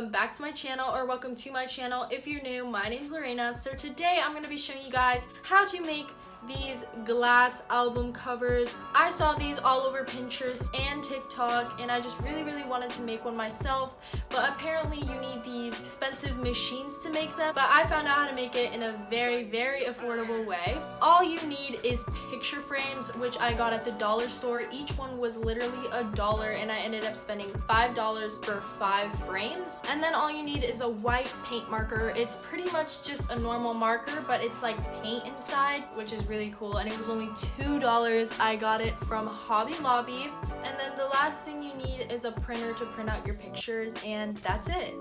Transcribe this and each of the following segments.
welcome back to my channel or welcome to my channel. If you're new, my name's Lorena. So today I'm going to be showing you guys how to make these glass album covers. I saw these all over Pinterest and TikTok and I just really really wanted to make one myself but apparently you need these expensive machines to make them but I found out how to make it in a very very affordable way. All you need is picture frames which I got at the dollar store. Each one was literally a dollar and I ended up spending $5 for five frames and then all you need is a white paint marker. It's pretty much just a normal marker but it's like paint inside which is really cool and it was only $2. I got it from Hobby Lobby. And then the last thing you need is a printer to print out your pictures and that's it.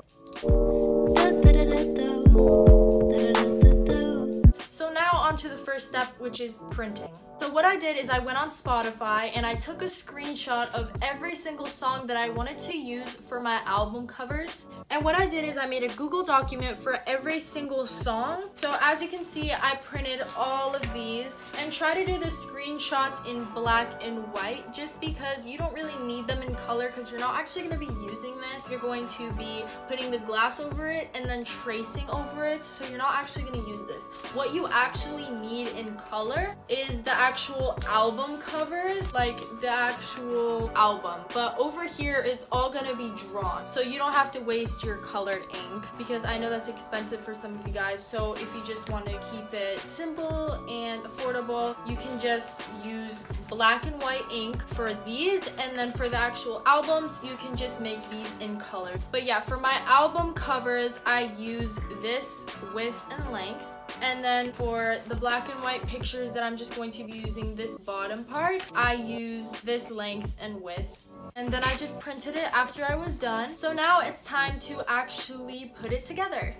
First step, which is printing. So what I did is I went on Spotify and I took a screenshot of every single song that I wanted to use for my album covers. And what I did is I made a Google document for every single song. So as you can see, I printed all of these and try to do the screenshots in black and white just because you don't really need them in color because you're not actually going to be using this. You're going to be putting the glass over it and then tracing over it. So you're not actually going to use this. What you actually need in color is the actual album covers, like the actual album. But over here, it's all to be drawn. So you don't have to waste your colored ink because I know that's expensive for some of you guys. So if you just want to keep it simple and affordable, you can just use black and white ink for these and then for the actual albums, you can just make these in color. But yeah, for my album covers, I use this width and length. And then for the black and white pictures that I'm just going to be using this bottom part, I use this length and width. And then I just printed it after I was done. So now it's time to actually put it together.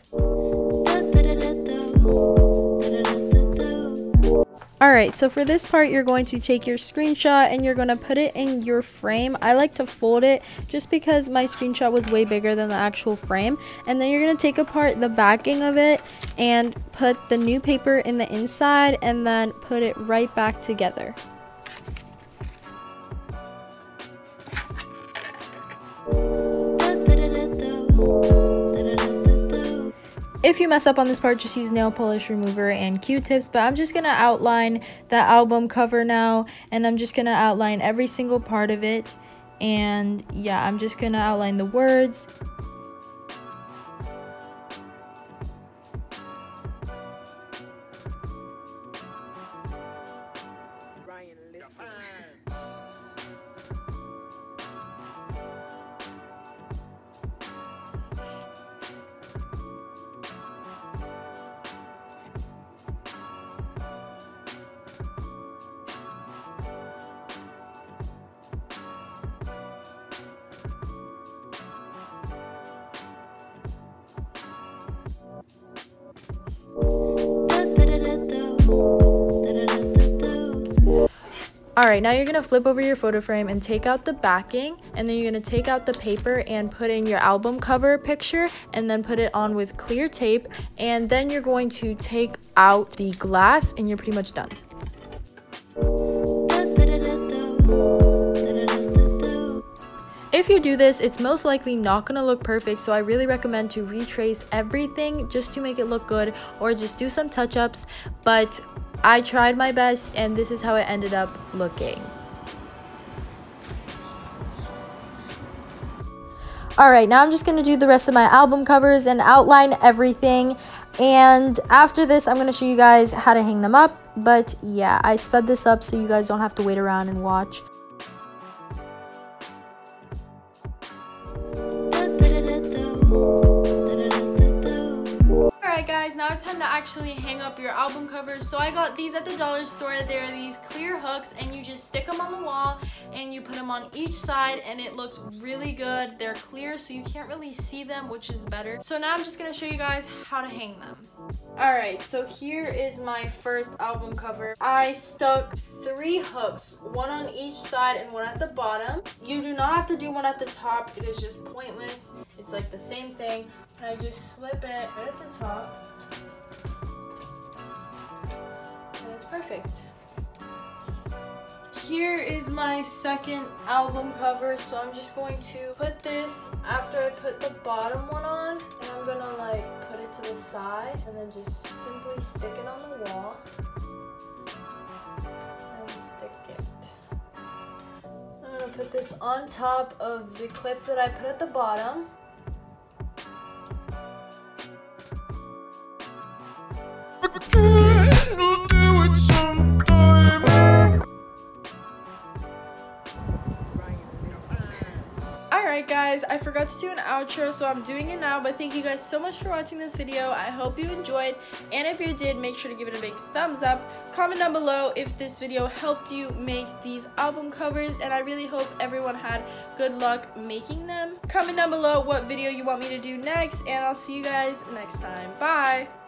Alright, so for this part, you're going to take your screenshot and you're going to put it in your frame. I like to fold it just because my screenshot was way bigger than the actual frame. And then you're going to take apart the backing of it and put the new paper in the inside and then put it right back together. If you mess up on this part, just use nail polish remover and q-tips, but I'm just going to outline the album cover now, and I'm just going to outline every single part of it, and yeah, I'm just going to outline the words, Alright, now you're going to flip over your photo frame and take out the backing and then you're going to take out the paper and put in your album cover picture and then put it on with clear tape and then you're going to take out the glass and you're pretty much done. If you do this, it's most likely not to look perfect, so I really recommend to retrace everything just to make it look good or just do some touch-ups, but I tried my best and this is how it ended up looking. Alright, now I'm just going to do the rest of my album covers and outline everything. And after this, I'm going to show you guys how to hang them up. But yeah, I sped this up so you guys don't have to wait around and watch. Now it's time to actually hang up your album covers. So I got these at the dollar store. They're these clear hooks and you just stick them on the wall and you put them on each side and it looks really good. They're clear so you can't really see them, which is better. So now I'm just gonna show you guys how to hang them. Alright, so here is my first album cover. I stuck three hooks, one on each side and one at the bottom. You do not have to do one at the top. It is just pointless. It's like the same thing. I just slip it right at the top. Perfect. here is my second album cover. So I'm just going to put this after I put the bottom one on. And I'm gonna like put it to the side and then just simply stick it on the wall. And stick it. I'm gonna put this on top of the clip that I put at the bottom. Alright guys, I forgot to do an outro so I'm doing it now but thank you guys so much for watching this video. I hope you enjoyed and if you did make sure to give it a big thumbs up. Comment down below if this video helped you make these album covers and I really hope everyone had good luck making them. Comment down below what video you want me to do next and I'll see you guys next time. Bye!